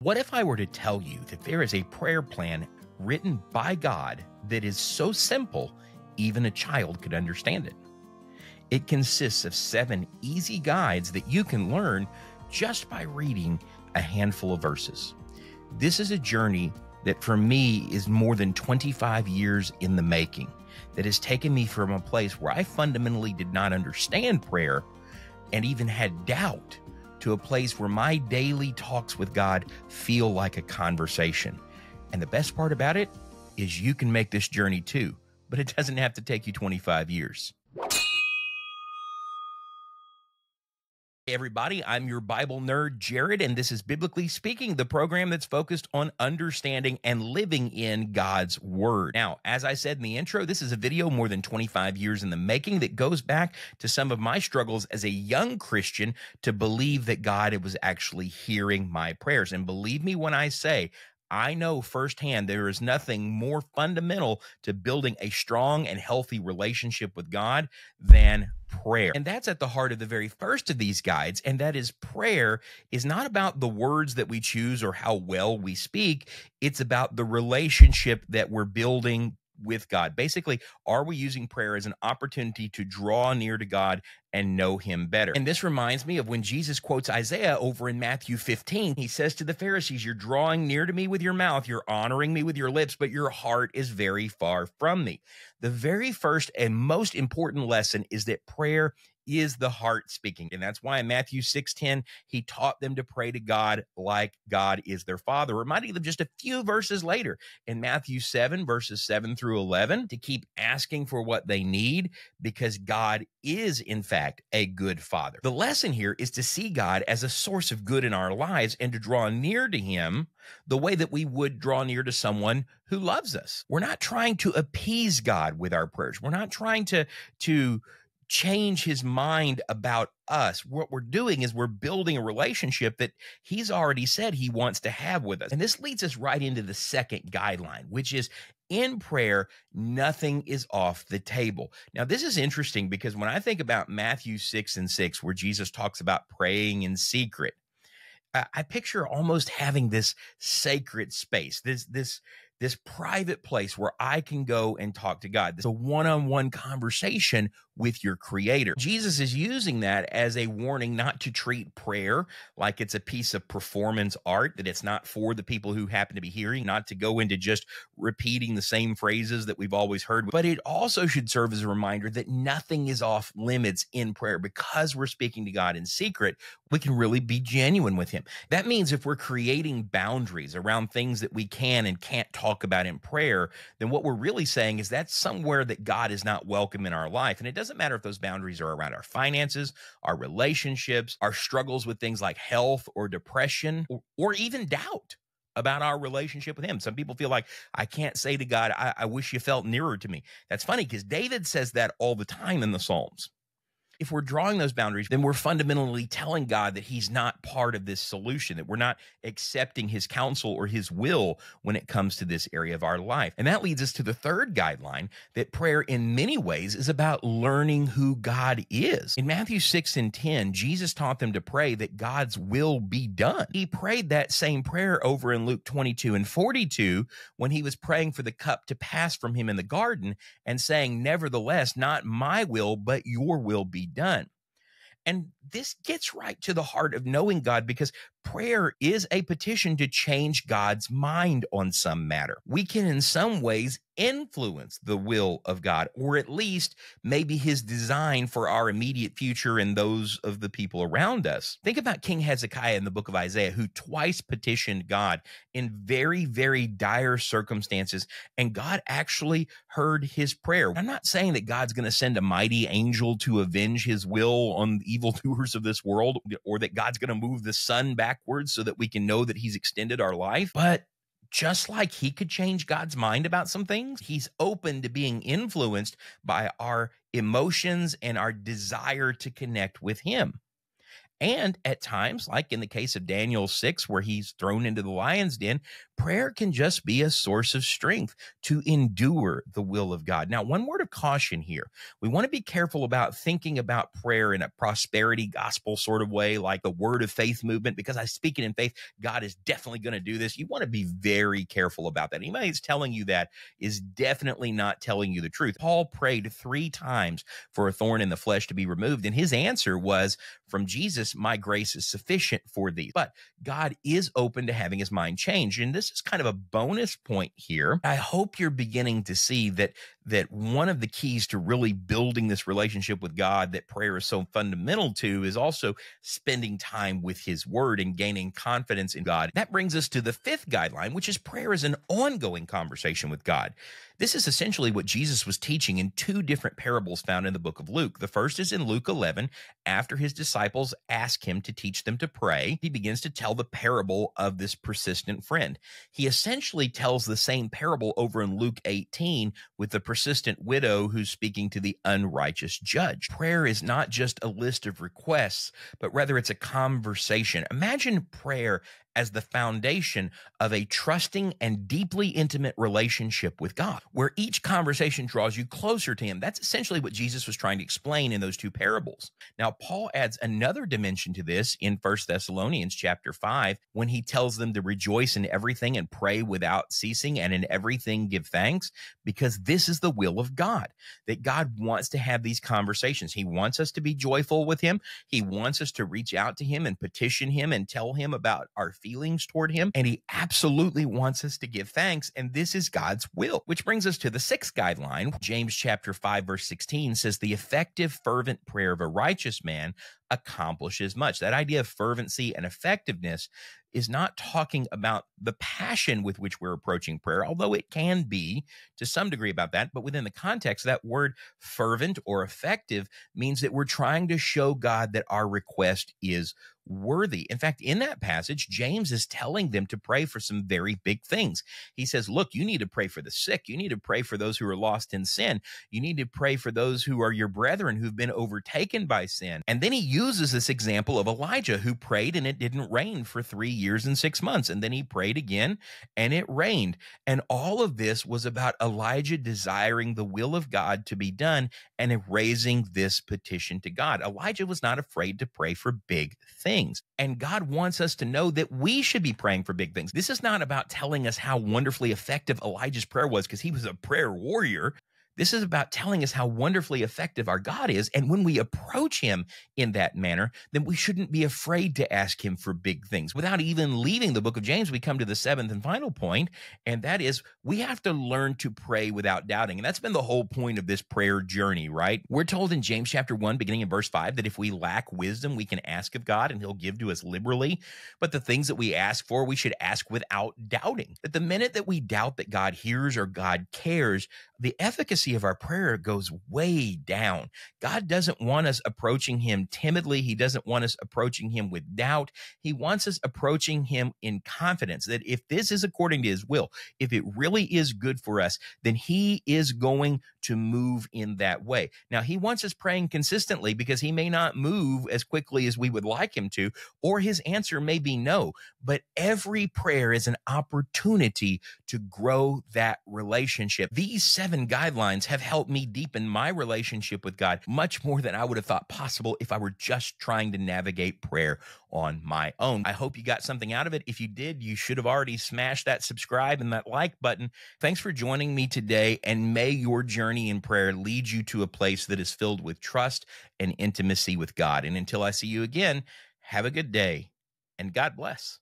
What if I were to tell you that there is a prayer plan written by God that is so simple, even a child could understand it? It consists of seven easy guides that you can learn just by reading a handful of verses. This is a journey that for me is more than 25 years in the making, that has taken me from a place where I fundamentally did not understand prayer and even had doubt to a place where my daily talks with God feel like a conversation. And the best part about it is you can make this journey too, but it doesn't have to take you 25 years. Everybody, I'm your Bible nerd, Jared, and this is Biblically Speaking, the program that's focused on understanding and living in God's Word. Now, as I said in the intro, this is a video more than 25 years in the making that goes back to some of my struggles as a young Christian to believe that God was actually hearing my prayers. And believe me when I say, I know firsthand there is nothing more fundamental to building a strong and healthy relationship with God than prayer. And that's at the heart of the very first of these guides. And that is prayer is not about the words that we choose or how well we speak. It's about the relationship that we're building with God. Basically, are we using prayer as an opportunity to draw near to God and know him better? And this reminds me of when Jesus quotes Isaiah over in Matthew 15. He says to the Pharisees, You're drawing near to me with your mouth, you're honoring me with your lips, but your heart is very far from me. The very first and most important lesson is that prayer is the heart speaking. And that's why in Matthew 6:10, he taught them to pray to God like God is their father, reminding them just a few verses later in Matthew 7, verses 7 through 11, to keep asking for what they need because God is, in fact, a good father. The lesson here is to see God as a source of good in our lives and to draw near to him the way that we would draw near to someone who loves us. We're not trying to appease God with our prayers. We're not trying to to change his mind about us. What we're doing is we're building a relationship that he's already said he wants to have with us. And this leads us right into the second guideline, which is in prayer, nothing is off the table. Now, this is interesting because when I think about Matthew 6 and 6, where Jesus talks about praying in secret, I picture almost having this sacred space, this, this, this private place where I can go and talk to God. It's a one on one conversation with your creator. Jesus is using that as a warning not to treat prayer like it's a piece of performance art, that it's not for the people who happen to be hearing, not to go into just repeating the same phrases that we've always heard. But it also should serve as a reminder that nothing is off limits in prayer because we're speaking to God in secret. We can really be genuine with Him. That means if we're creating boundaries around things that we can and can't talk about in prayer, then what we're really saying is that's somewhere that God is not welcome in our life. And it doesn't doesn't matter if those boundaries are around our finances, our relationships, our struggles with things like health or depression, or, or even doubt about our relationship with him. Some people feel like I can't say to God, I, I wish you felt nearer to me. That's funny because David says that all the time in the Psalms if we're drawing those boundaries, then we're fundamentally telling God that He's not part of this solution, that we're not accepting His counsel or His will when it comes to this area of our life. And that leads us to the third guideline that prayer, in many ways, is about learning who God is. In Matthew 6 and 10, Jesus taught them to pray that God's will be done. He prayed that same prayer over in Luke 22 and 42 when he was praying for the cup to pass from him in the garden and saying, Nevertheless, not my will, but your will be done. And this gets right to the heart of knowing God because prayer is a petition to change God's mind on some matter. We can, in some ways, influence the will of God, or at least maybe his design for our immediate future and those of the people around us. Think about King Hezekiah in the book of Isaiah, who twice petitioned God in very, very dire circumstances, and God actually heard his prayer. I'm not saying that God's going to send a mighty angel to avenge his will on the evildoers of this world, or that God's going to move the sun backwards so that we can know that he's extended our life, but just like he could change God's mind about some things, he's open to being influenced by our emotions and our desire to connect with him. And at times, like in the case of Daniel 6, where he's thrown into the lion's den, prayer can just be a source of strength to endure the will of God. Now, one word of caution here we want to be careful about thinking about prayer in a prosperity gospel sort of way, like the word of faith movement, because I speak it in faith. God is definitely going to do this. You want to be very careful about that. Anybody who's telling you that is definitely not telling you the truth. Paul prayed three times for a thorn in the flesh to be removed, and his answer was from Jesus, My grace is sufficient for thee. But God is open to having his mind changed. And this is kind of a bonus point here. I hope you're beginning to see that that one of the keys to really building this relationship with God that prayer is so fundamental to is also spending time with his word and gaining confidence in God. That brings us to the fifth guideline, which is prayer is an ongoing conversation with God. This is essentially what Jesus was teaching in two different parables found in the book of Luke. The first is in Luke 11. After his disciples ask him to teach them to pray, he begins to tell the parable of this persistent friend. He essentially tells the same parable over in Luke 18 with the persistent widow who's speaking to the unrighteous judge. Prayer is not just a list of requests, but rather it's a conversation. Imagine prayer as the foundation of a trusting and deeply intimate relationship with God, where each conversation draws you closer to Him. That's essentially what Jesus was trying to explain in those two parables. Now, Paul adds another dimension to this in First Thessalonians chapter 5 when he tells them to rejoice in everything and pray without ceasing and in everything give thanks, because this is the will of God, that God wants to have these conversations. He wants us to be joyful with Him, He wants us to reach out to Him and petition Him and tell Him about our feelings toward him, and he absolutely wants us to give thanks, and this is God's will. Which brings us to the sixth guideline. James chapter 5 verse 16 says the effective fervent prayer of a righteous man accomplishes much. That idea of fervency and effectiveness is not talking about the passion with which we're approaching prayer, although it can be to some degree about that. But within the context, that word fervent or effective means that we're trying to show God that our request is worthy. In fact, in that passage, James is telling them to pray for some very big things. He says, Look, you need to pray for the sick. You need to pray for those who are lost in sin. You need to pray for those who are your brethren who've been overtaken by sin. And then he uses this example of Elijah who prayed and it didn't rain for three years and six months. And then he prayed again and it rained. And all of this was about Elijah desiring the will of God to be done and raising this petition to God. Elijah was not afraid to pray for big things. And God wants us to know that we should be praying for big things. This is not about telling us how wonderfully effective Elijah's prayer was because he was a prayer warrior. This is about telling us how wonderfully effective our God is. And when we approach him in that manner, then we shouldn't be afraid to ask him for big things. Without even leaving the book of James, we come to the seventh and final point, and that is we have to learn to pray without doubting. And that's been the whole point of this prayer journey, right? We're told in James chapter 1, beginning in verse 5, that if we lack wisdom, we can ask of God and he'll give to us liberally. But the things that we ask for, we should ask without doubting. That the minute that we doubt that God hears or God cares, the efficacy of our prayer goes way down. God doesn't want us approaching him timidly. He doesn't want us approaching him with doubt. He wants us approaching him in confidence that if this is according to his will, if it really is good for us, then he is going to move in that way. Now, he wants us praying consistently because he may not move as quickly as we would like him to, or his answer may be no. But every prayer is an opportunity to grow that relationship. These seven guidelines have helped me deepen my relationship with God much more than I would have thought possible if I were just trying to navigate prayer on my own. I hope you got something out of it. If you did, you should have already smashed that subscribe and that like button. Thanks for joining me today, and may your journey in prayer lead you to a place that is filled with trust and intimacy with God. And until I see you again, have a good day and God bless.